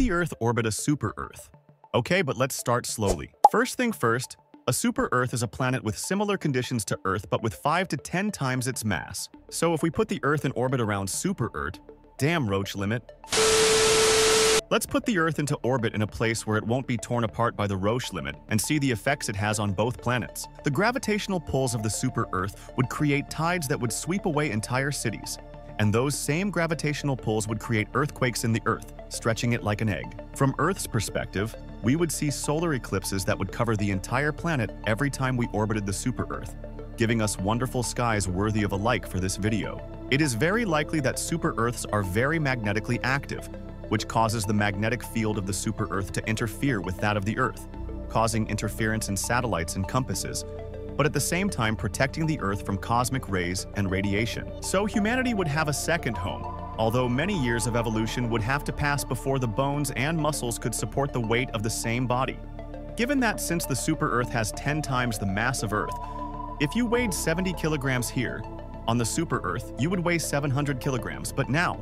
the Earth orbit a super-Earth? Okay, but let's start slowly. First thing first, a super-Earth is a planet with similar conditions to Earth but with 5 to 10 times its mass. So if we put the Earth in orbit around super-Earth, damn Roche limit, Let's put the Earth into orbit in a place where it won't be torn apart by the Roche limit and see the effects it has on both planets. The gravitational pulls of the super-Earth would create tides that would sweep away entire cities, and those same gravitational pulls would create earthquakes in the Earth, stretching it like an egg. From Earth's perspective, we would see solar eclipses that would cover the entire planet every time we orbited the super-Earth, giving us wonderful skies worthy of a like for this video. It is very likely that super-Earths are very magnetically active, which causes the magnetic field of the super-Earth to interfere with that of the Earth, causing interference in satellites and compasses, but at the same time protecting the Earth from cosmic rays and radiation. So humanity would have a second home, although many years of evolution would have to pass before the bones and muscles could support the weight of the same body. Given that since the super-Earth has 10 times the mass of Earth, if you weighed 70 kilograms here, on the super-Earth, you would weigh 700 kilograms, but now,